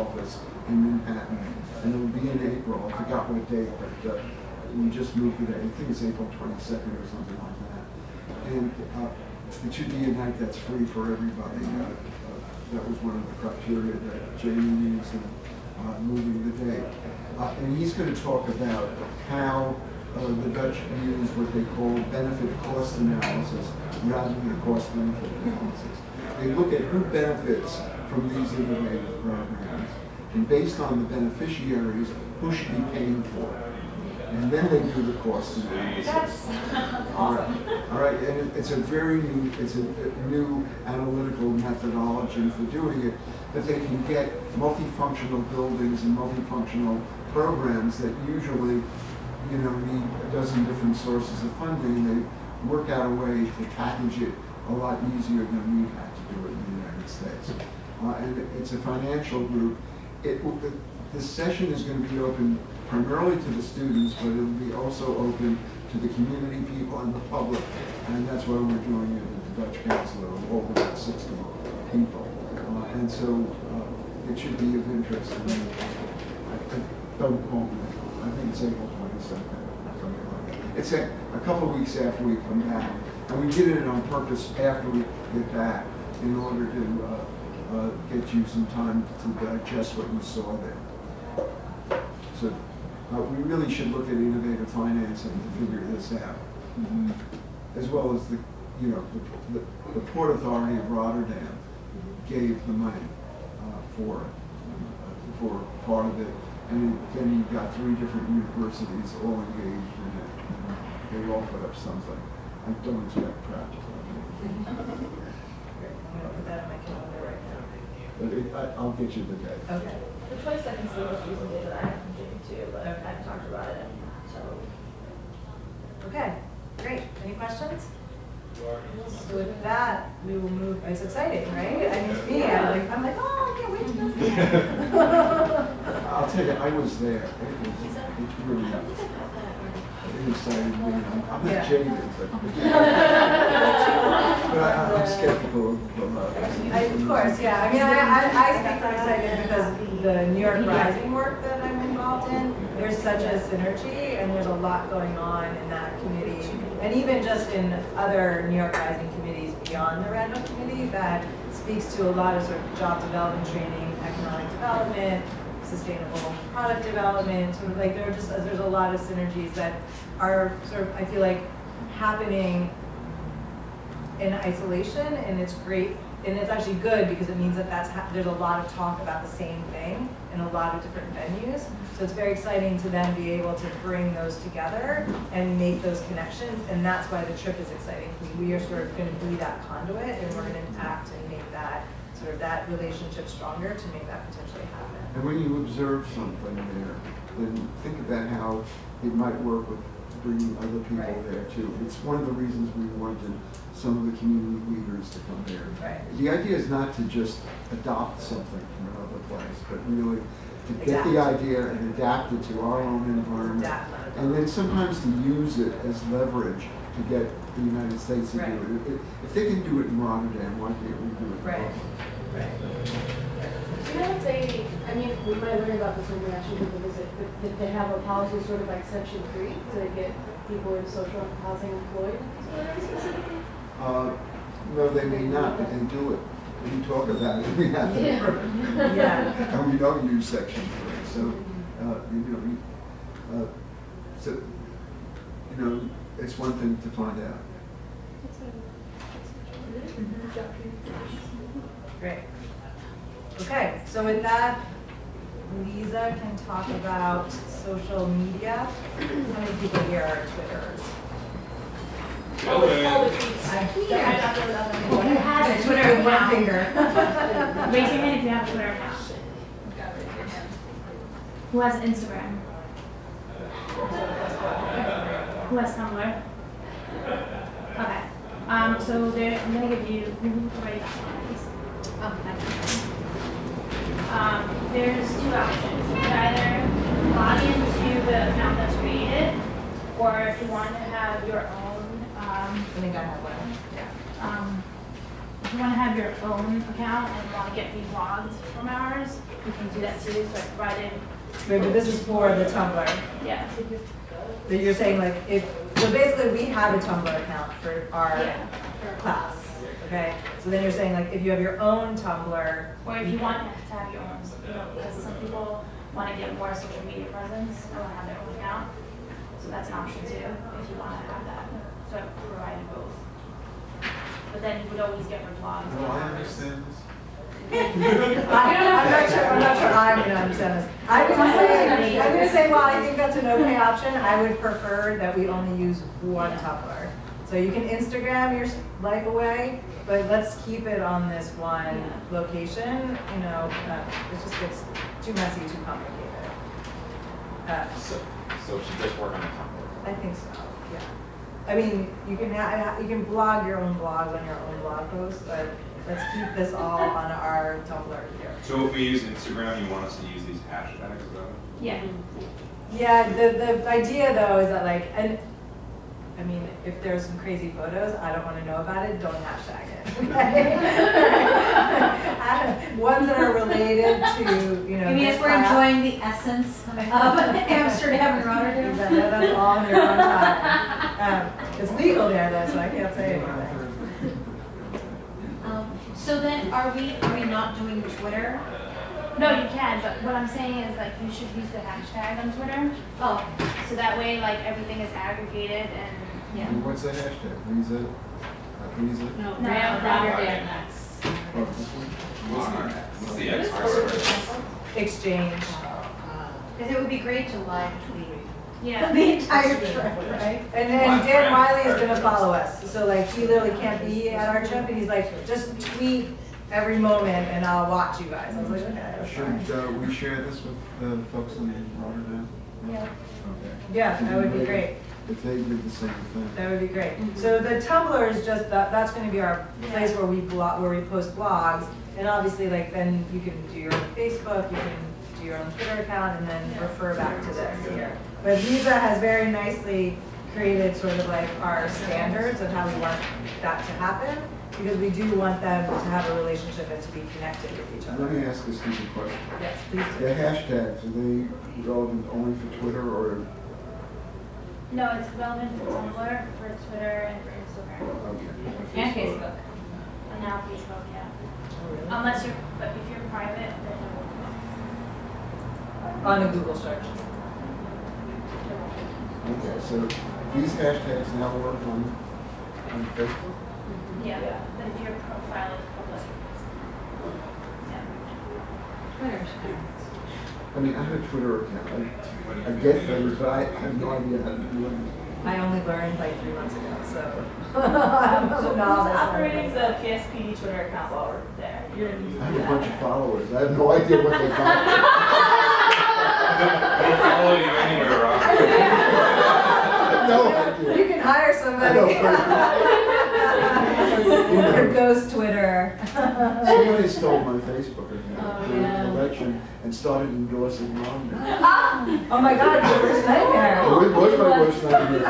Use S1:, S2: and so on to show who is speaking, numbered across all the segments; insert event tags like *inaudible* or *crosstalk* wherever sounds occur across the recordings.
S1: office in Manhattan. And it'll be in April, I forgot what date, but uh, we just moved it, I think it's April 22nd or something like that. And uh, it should be a night that's free for everybody. Uh, uh, That was one of the criteria that Jamie used in uh, moving the date. Uh, And he's going to talk about how the Dutch use what they call benefit cost analysis rather than cost benefit analysis. They look at who benefits from these innovative programs, and based on the beneficiaries, who should be paying for it. And then they do the cost analysis.
S2: That's *laughs*
S1: All right, all right, and it- it's a very new, it's a a new analytical methodology for doing it, that they can get multifunctional buildings and multifunctional programs that usually, you know, need a dozen different sources of funding. They work out a way to package it a lot easier than we've had to do it in the United States. Uh, and it's a financial group. It, the- this session is going to be open primarily to the students, but it'll be also open to the community people and the public. And that's why we're doing it at the Dutch Council, of over about 60 people. Uh, and so uh, it should be of interest. I I, don't quote me. I think it's April 22nd, something like. It's a, a couple of weeks after we come back. And we did it on purpose after we get back in order to uh, uh, get you some time to digest what you saw there. So uh, we really should look at innovative financing to figure this out, as well as the, you know, the, the, the Port Authority of Rotterdam gave the money uh, for it, uh, for part of it, and then you've got three different universities all engaged in it. They all put up something. I don't expect practical. *laughs*
S2: I'm gonna put that on my calendar right now.
S1: But it, I, I'll get you the date.
S2: Okay.
S3: The twenty-second is the most recent date that I have from Jimmy too, but
S2: Okay.
S3: I've talked about it, so.
S2: Okay, great. Any questions? So with that, we will move, it's exciting, right? I mean, to me, I'm like, I'm like, oh, I can't wait to go see *laughs* that. *laughs*
S1: I'll tell you, I was there. It was, it really, it excited me. I'm, I'm
S2: Yeah.
S1: not jaded, but, *laughs* but I, I'm skeptical of, of,
S2: Of course, yeah. I mean, I, I, I speak from excited because the New York Rising work that I'm involved in, there's such a synergy and there's a lot going on in that committee. And even just in other New York Rising committees beyond the Randall Committee that speaks to a lot of sort of job development training, economic development, sustainable product development, like there are just, there's a lot of synergies that are sort of, I feel like, happening in isolation, and it's great, and it's actually good because it means that that's, there's a lot of talk about the same thing in a lot of different venues. So it's very exciting to then be able to bring those together and make those connections, and that's why the trip is exciting. We- are sort of gonna be that conduit, and we're gonna act and make that, sort of that relationship stronger to make that potentially happen.
S1: and when you observe something there, then think about how it might work with bringing other people
S2: Right.
S1: there too. It's one of the reasons we wanted some of the community leaders to come there.
S2: Right.
S1: The idea is not to just adopt something from another place, but really to get the idea and adapt it to our own environment.
S2: Adapt,
S1: And then sometimes to use it as leverage to get the United States to do it. If- If they can do it in Rotterdam, why can't we do it in
S2: Right.
S3: Do you know if they, I mean, we might learn about this when we actually do the visit, but did they have a policy sort of like section three to get people in social housing employed in these areas specifically?
S1: Uh, no, they may not, but they do it. We talk about it, *laughs* we have
S3: Yeah.
S1: to. *laughs*
S2: Yeah.
S1: And we don't use section three, so, uh, you know, we, uh, so, you know, it's one thing to find out.
S2: Great. Okay, so with that, Lisa can talk about social media. How many people here are Twitters?
S3: Uh, All the, tweets.
S2: I-
S3: that might not know without them.
S4: If you have a
S2: Twitter with one finger.
S4: Raise your hand if you have a Twitter account. Who has Instagram? *laughs* Who has Tumblr? Okay. Um, so there, I'm gonna give you, write that one, please. Um, there's two options. You can either log into the account that's created, or if you want to have your own, um,
S2: I think I have one, yeah.
S4: um, if you wanna have your own account and wanna get reblogged from ours, you can do that too, so I provided,
S2: Wait, but this is for the Tumblr.
S4: yeah.
S2: That you're saying like if, so basically we have a Tumblr account for our
S4: Yeah.
S2: class, okay? So then you're saying like if you have your own Tumblr,
S4: Or if you want to have your own, you know, because some people want to get more social media presence and want to have their own account. So that's an option too, if you want to have that. So I provided both. But then you would always get reblogged.
S1: No, I understand this.
S2: I, I'm not sure, I'm not sure I'm gonna understand this. I'm gonna say, I'm gonna say, well, I think that's an okay option, I would prefer that we only use one Tumblr. So you can Instagram your life away, but let's keep it on this one location, you know, uh, it just gets too messy, too complicated. Uh,
S5: So, so she just work on the Tumblr.
S2: I think so, yeah. I mean, you can ha- you can blog your own blog on your own blog post, but let's keep this all on our Tumblr here.
S6: So if we use Instagram, you want us to use these hashtags though?
S4: Yeah.
S2: Yeah, the, the idea though is that like, and, I mean, if there's some crazy photos, I don't wanna know about it, don't hashtag it, *laughs* okay? I- *laughs* Ones that are related to, you know,
S7: I mean,
S2: this
S7: if we're enjoying the essence of *laughs* Amsterdam and Rotterdam.
S2: That- That's all in your own time. Um, It's legal there though, so I can't say anything.
S7: Um, So then, are we, are we not doing Twitter?
S4: No, you can, but what I'm saying is like you should use the hashtag on Twitter.
S7: Oh,
S4: So that way like everything is aggregated and,
S7: yeah.
S1: And What's the hashtag? Riza? Uh, Riza?
S7: No,
S4: No,
S7: Rotterdam.
S4: Rotterdam.
S6: What's the, X?
S2: Exchange.
S7: Because it would be great to live tweet
S4: yeah. *laughs*
S7: the entire trip, right?
S2: And then Dan Wiley is gonna follow us, so like he literally can't be at our trip, and he's like, just tweet every moment and I'll watch you guys. I was like, okay, that's fine.
S1: Should uh, we share this with the folks in Rotterdam?
S4: Yeah.
S1: Okay.
S2: Yeah, that would be great.
S1: If they did the same thing.
S2: That would be great. So the Tumblr is just, that, that's gonna be our place where we blog, where we post blogs. And obviously, like, then you can do your own Facebook, you can do your own Twitter account, and then refer back to this here. But Visa has very nicely created sort of like our standards of how we want that to happen, because we do want them to have a relationship and to be connected with each other.
S1: Let me ask a stupid question.
S2: Yes, please
S1: The hashtags, are they relevant only for Twitter or,
S4: No, it's relevant for Tumblr, for Twitter, and for Instagram.
S1: okay.
S7: And Facebook.
S4: And now Facebook, yeah.
S2: Oh, really?
S4: Unless you're, but if you're private, then
S2: On a Google search.
S1: Okay, so these hashtags now work on, on Facebook?
S4: yeah. But if your profile is public, yeah.
S7: Twitter's
S1: I mean, I have a Twitter account. I, I get things, but I have no idea how to do it.
S2: I only learned like three months ago, so. *laughs* I'm a
S8: So *laughs* who's
S2: novice.
S8: operating the PSP Twitter account while we're there? You're
S1: I have a bunch of followers. I have no idea what they follow.
S6: We'll follow you anywhere, Rob.
S1: I have no idea.
S2: You can hire
S1: I
S2: somebody.
S1: know.
S2: Your ghost Twitter.
S1: Somebody stole my Facebook account
S7: Oh,
S1: during
S7: yeah.
S1: the election and started endorsing Romney. Ah!
S2: Oh my God, your worst nightmare.
S1: It was was my worst nightmare. I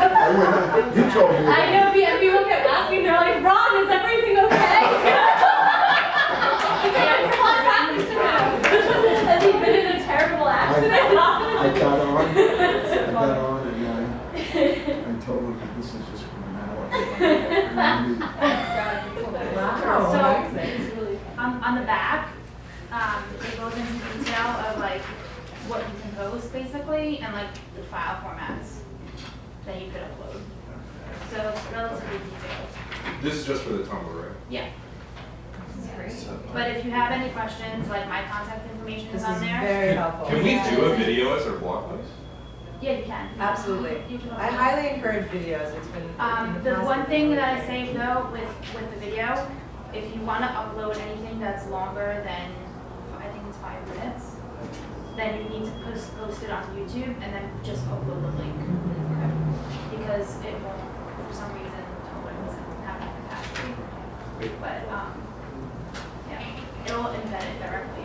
S1: went, you told me.
S3: I know, pe- people kept asking, they're like, Ron, is everything okay? What happened to him? Has he been in a terrible accident?
S1: I got on, I got on and I, I told him that this is just formality.
S2: Wow.
S4: So-
S3: It's really
S4: On, on the back, um, it goes into detail of like what you can post basically and like the file formats that you could upload. So it's relatively detailed.
S6: This is just for the Tumblr, right?
S4: Yeah. But if you have any questions, like my contact information
S2: This
S4: is on
S2: is
S4: there.
S2: very helpful.
S6: Can we do a video as our blog post?
S4: Yeah, you can.
S2: Absolutely.
S4: You can
S2: I highly encourage videos. It's been.
S4: Um, the
S2: past-
S4: one thing that I say though with, with the video, if you wanna upload anything that's longer than, I think it's five minutes, then you need to post, post it on YouTube and then just upload the link. Because it won't, for some reason, Tumblr doesn't have that capacity. But, um, yeah, it'll embed it directly.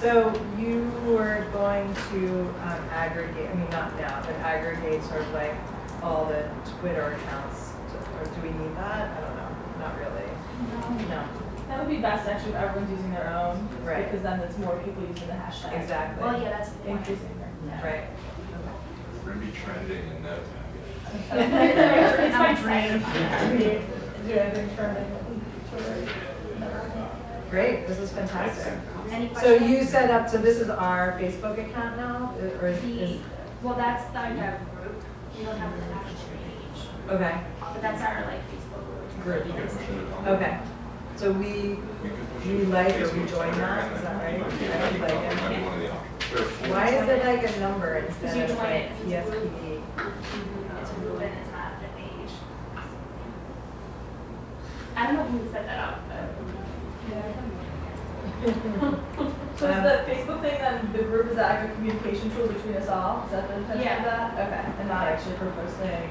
S2: So you were going to um, aggregate, I mean, not now, but aggregate sort of like all the Twitter accounts. to- Or do we need that? I don't know. Not really. No. No.
S8: That would be best actually if everyone's using their own,
S2: Right.
S8: because then it's more people using the hashtag.
S2: Exactly.
S4: Well, yeah, that's the point.
S8: Increasing their. yeah.
S2: Right.
S6: We're gonna be trending in no time. *laughs*
S8: It's my dream to be, do anything trending Twitter.
S2: Great, this is fantastic.
S4: Any
S2: So
S4: questions?
S2: you set up, so this is our Facebook account now, or is,
S4: The,
S2: is,
S4: well, that's the IDEV group. We don't have an actual page,
S2: okay,
S4: but that's our like Facebook
S2: Group.
S4: group.
S6: You can push it on.
S2: okay. So we,
S6: We could push it on
S2: like or we join
S6: that, is
S2: that,
S6: and
S2: is
S6: then
S2: that right?
S6: you might be-
S2: I would like
S6: It might be one of the options. There are four.
S2: Why is it like a number instead
S4: you
S2: of
S4: join
S2: like
S4: it.
S2: PSPD?
S4: It's a group and it's not a page. I don't know who you set that up, but.
S8: So is the Facebook thing then, the group is that like a communication tool between us all? Is that the intention
S4: Yeah.
S8: of that? Okay, and not actually for posting?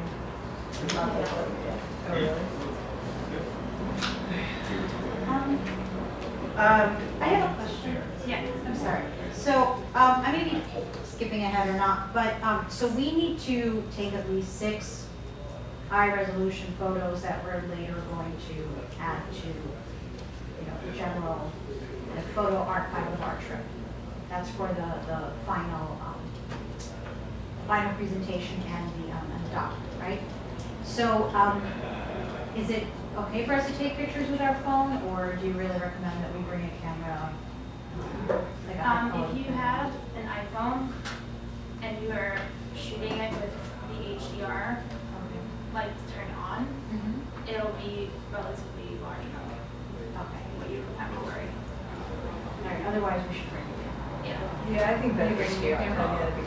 S8: It's not social media.
S2: Oh, really?
S7: Um,
S2: Um,
S7: I have a question.
S4: Yeah.
S7: I'm sorry. So, um, I may be skipping ahead or not, but, um, so we need to take at least six high-resolution photos that we're later going to add to, you know, the general, the photo archive of our trip. That's for the, the final, um, final presentation and the, um, and the document, right? So, um, is it okay for us to take pictures with our phone, or do you really recommend that we bring a camera? Like
S4: Um, if you have an iPhone and you are shooting it with the HDR,
S7: Okay.
S4: like turned on,
S7: Mhm.
S4: it'll be relatively large enough.
S7: Okay.
S4: What you have to worry.
S7: All right, otherwise we should bring it.
S4: Yeah.
S2: yeah, I think that
S7: You bring
S2: is,
S7: your camera?